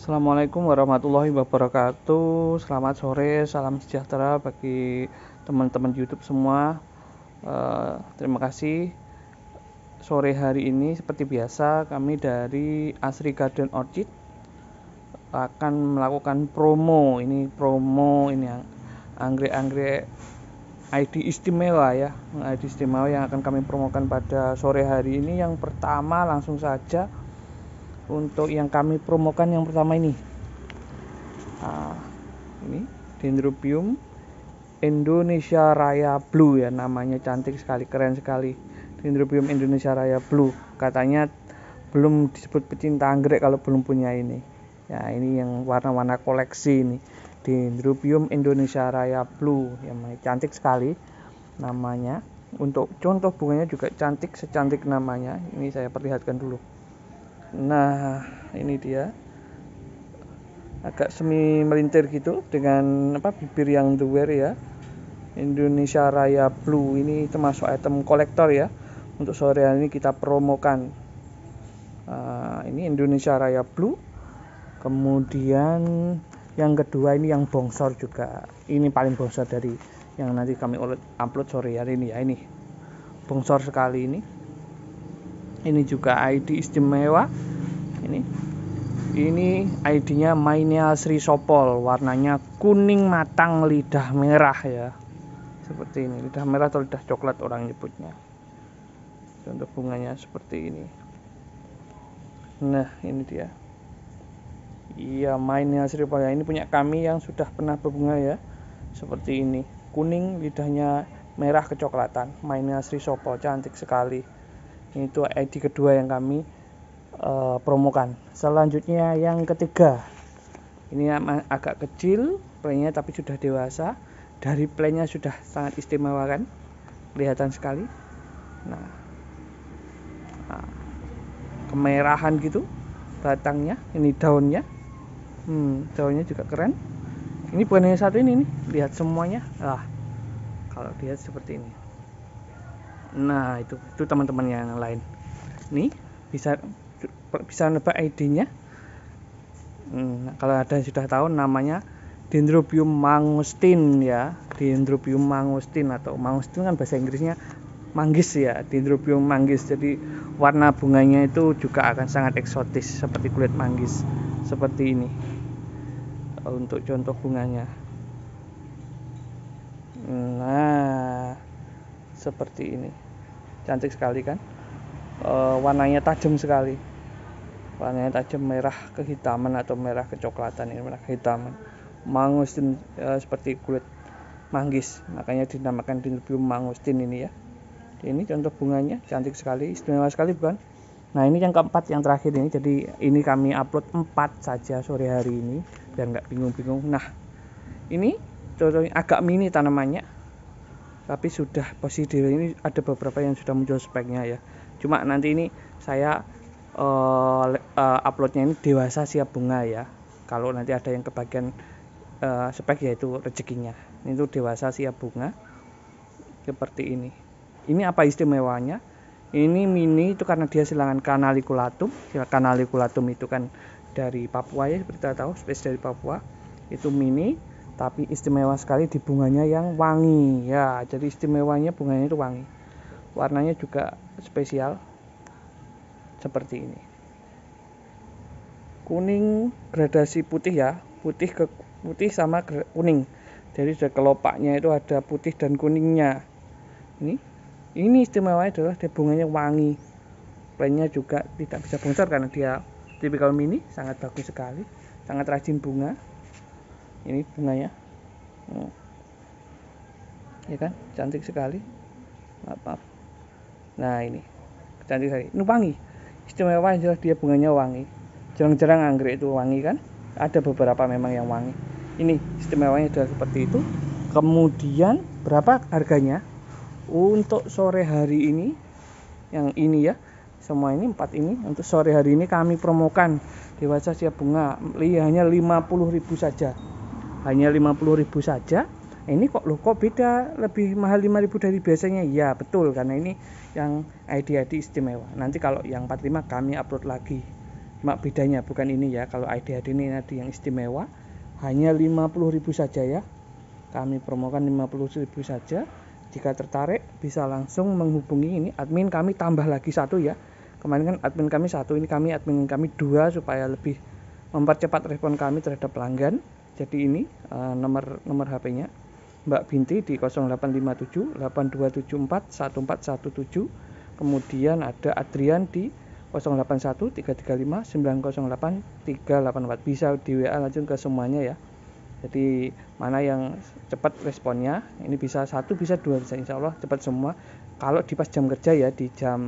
Assalamualaikum warahmatullahi wabarakatuh. Selamat sore, salam sejahtera bagi teman-teman YouTube semua. Uh, terima kasih. Sore hari ini seperti biasa kami dari Asri Garden Orchid akan melakukan promo. Ini promo ini yang anggrek-anggrek ID istimewa ya, ID istimewa yang akan kami promokan pada sore hari ini. Yang pertama langsung saja untuk yang kami promokan yang pertama ini. Nah, ini dendrobium Indonesia Raya Blue ya namanya cantik sekali keren sekali. Dendrobium Indonesia Raya Blue katanya belum disebut pecinta anggrek kalau belum punya ini. Ya ini yang warna-warna koleksi ini. Dendrobium Indonesia Raya Blue yang cantik sekali namanya. Untuk contoh bunganya juga cantik secantik namanya. Ini saya perlihatkan dulu nah ini dia. Agak semi melintir gitu dengan apa bibir yang duer ya. Indonesia Raya Blue ini termasuk item kolektor ya. Untuk sore hari ini kita promokan. Uh, ini Indonesia Raya Blue. Kemudian yang kedua ini yang bongsor juga. Ini paling bongsor dari yang nanti kami upload sore hari ini ya ini. Bongsor sekali ini ini juga ID istimewa. Ini. Ini ID-nya Mainia Sri Sopol. Warnanya kuning matang lidah merah ya. Seperti ini. Lidah merah atau lidah coklat orang nyebutnya. Contoh bunganya seperti ini. Nah ini dia. Iya Mainia Sri Sopol ya ini punya kami yang sudah pernah berbunga ya. Seperti ini. Kuning lidahnya merah kecoklatan. Mainia Sri Sopol. Cantik sekali itu ID kedua yang kami uh, promokan. Selanjutnya yang ketiga. Ini agak kecil playnya tapi sudah dewasa. Dari playnya sudah sangat istimewa kan? Kelihatan sekali. Nah, nah kemerahan gitu batangnya ini daunnya. Hmm, daunnya juga keren. Ini bukan hanya satu ini nih lihat semuanya. Lah kalau lihat seperti ini nah itu itu teman-teman yang lain. Nih bisa bisa nebak ID-nya. Hmm, kalau ada yang sudah tahu namanya Dendrobium mangustin ya. Dendrobium mangustin atau mangustin kan bahasa Inggrisnya manggis ya. Dendrobium manggis. Jadi warna bunganya itu juga akan sangat eksotis seperti kulit manggis seperti ini. Untuk contoh bunganya. Nah seperti ini. Cantik sekali kan? E, warnanya tajam sekali. Warnanya tajam merah kehitaman atau merah kecoklatan ini merah kehitaman. Mangustin e, seperti kulit manggis. Makanya dinamakan dinobium mangustin ini ya. Ini contoh bunganya cantik sekali istimewa sekali bukan? Nah ini yang keempat yang terakhir ini. Jadi ini kami upload empat saja sore hari ini biar nggak bingung-bingung. Nah ini contohnya agak mini tanamannya tapi sudah posisi ini ada beberapa yang sudah muncul speknya ya. Cuma nanti ini saya uh, uh, uploadnya ini dewasa siap bunga ya. Kalau nanti ada yang kebagian uh, spek yaitu rezekinya. Itu dewasa siap bunga seperti ini. Ini apa istimewanya? Ini mini itu karena dia silangan kanaliculatum kanaliculatum itu kan dari Papua ya seperti kita tahu spesies dari Papua. Itu mini tapi istimewa sekali di bunganya yang wangi. Ya jadi istimewanya bunganya itu wangi. Warnanya juga spesial seperti ini. Kuning gradasi putih ya. Putih ke putih sama kuning. Jadi sudah kelopaknya itu ada putih dan kuningnya. Ini ini istimewanya adalah dia bunganya wangi. Lainnya juga tidak bisa bongsor karena dia tipikal mini sangat bagus sekali sangat rajin bunga. Ini bunganya ya kan? Cantik sekali. Maaf, nah ini. Cantik sekali. Ini wangi. Istimewa jelas dia bunganya wangi. Jarang-jarang anggrek itu wangi kan? Ada beberapa memang yang wangi. Ini istimewanya adalah seperti itu. Kemudian berapa harganya? Untuk sore hari ini yang ini ya semua ini empat ini untuk sore hari ini kami promokan. Dewasa siap bunga. Hanya 50.000 saja hanya 50.000 saja. Ini kok loh kok beda? Lebih mahal 5.000 dari biasanya? Ya betul. Karena ini yang ID-ID istimewa. Nanti kalau yang 45 kami upload lagi. Cuma bedanya bukan ini ya. Kalau ID-ID ini nanti yang istimewa hanya 50.000 saja ya. Kami promokan 50.000 saja. Jika tertarik bisa langsung menghubungi ini. Admin kami tambah lagi satu ya. Kemarin kan admin kami satu ini kami admin kami dua supaya lebih mempercepat respon kami terhadap pelanggan jadi ini uh, nomor nomor HP-nya Mbak Binti di 0857 8274 1417 kemudian ada Adrian di 081 335 908 384 bisa di WA langsung ke semuanya ya. Jadi mana yang cepat responnya ini bisa satu bisa dua bisa insya Allah cepat semua. Kalau di pas jam kerja ya di jam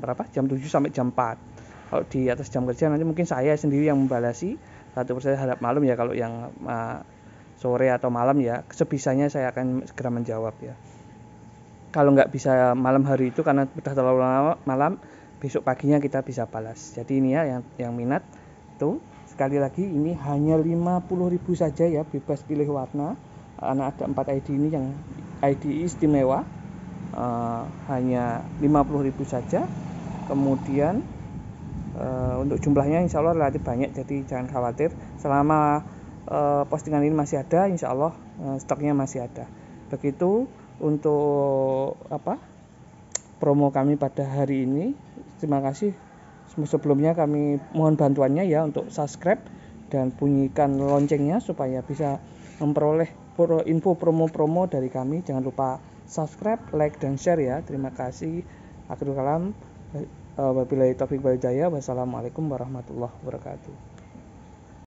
berapa? Jam 7 sampai jam 4 kalau di atas jam kerja nanti mungkin saya sendiri yang membalasi satu persen harap malam ya kalau yang uh, sore atau malam ya sebisanya saya akan segera menjawab ya. Kalau nggak bisa malam hari itu karena sudah terlalu malam besok paginya kita bisa balas. Jadi ini ya yang yang minat. Tuh sekali lagi ini hanya 50.000 saja ya bebas pilih warna. Karena ada 4 ID ini yang ID istimewa. Uh, hanya 50.000 saja. Kemudian uh, untuk jumlahnya insya Allah relatif banyak jadi jangan khawatir. Selama uh, postingan ini masih ada insya Allah uh, stoknya masih ada. Begitu untuk apa promo kami pada hari ini. Terima kasih. Sebelumnya kami mohon bantuannya ya untuk subscribe dan bunyikan loncengnya supaya bisa memperoleh info promo-promo dari kami. Jangan lupa subscribe like dan share ya. Terima kasih. Akhirul kalam wabillahi taufiq wal hidayah. Wassalamualaikum warahmatullahi wabarakatuh